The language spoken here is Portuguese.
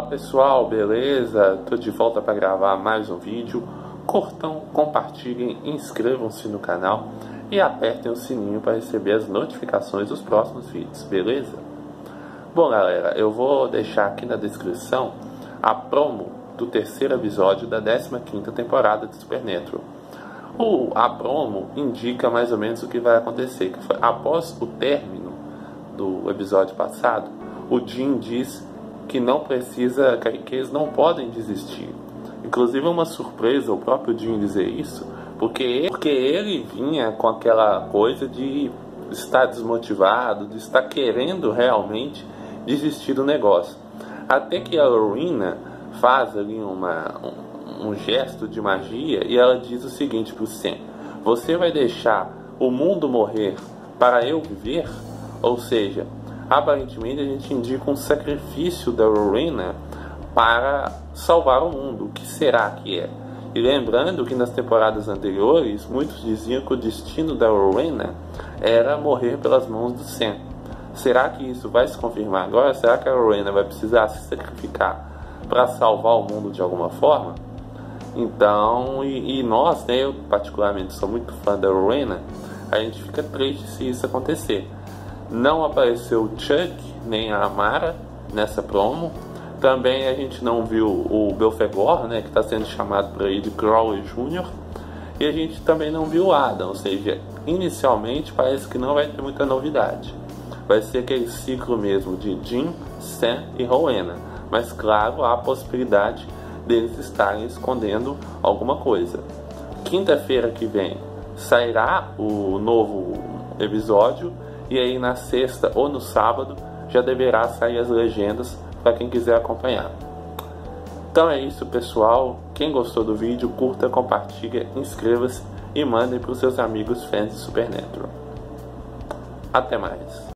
Olá pessoal, beleza? Tô de volta para gravar mais um vídeo. Curtam, compartilhem, inscrevam-se no canal e apertem o sininho para receber as notificações dos próximos vídeos, beleza? Bom galera, eu vou deixar aqui na descrição a promo do terceiro episódio da 15ª temporada de Supernatural. O, a promo indica mais ou menos o que vai acontecer, que foi após o término do episódio passado, o Jim diz que não precisa, que eles não podem desistir. Inclusive é uma surpresa o próprio Jim dizer isso, porque ele, porque ele vinha com aquela coisa de estar desmotivado, de estar querendo realmente desistir do negócio. Até que a Lorena faz ali uma, um, um gesto de magia e ela diz o seguinte para o Sam: Você vai deixar o mundo morrer para eu viver? Ou seja, aparentemente a gente indica um sacrifício da Rowena para salvar o mundo. O que será que é? E lembrando que nas temporadas anteriores, muitos diziam que o destino da Rowena era morrer pelas mãos do Sam. Será que isso vai se confirmar agora? Será que a Rowena vai precisar se sacrificar para salvar o mundo de alguma forma? Então, e, e, nós, né, eu particularmente sou muito fã da Rowena, a gente fica triste se isso acontecer. Não apareceu o Chuck nem a Amara nessa promo. Também a gente não viu o Belfegor, né, que está sendo chamado para ir de Crowley Jr. E a gente também não viu o Adam, ou seja, inicialmente parece que não vai ter muita novidade. Vai ser aquele ciclo mesmo de Jim, Sam e Rowena. Mas claro, há a possibilidade deles estarem escondendo alguma coisa. Quinta-feira que vem sairá o novo episódio e aí na sexta ou no sábado já deverá sair as legendas para quem quiser acompanhar. Então é isso, pessoal. Quem gostou do vídeo, curta, compartilha, inscreva-se e mande para os seus amigos fãs de Supernatural. Até mais.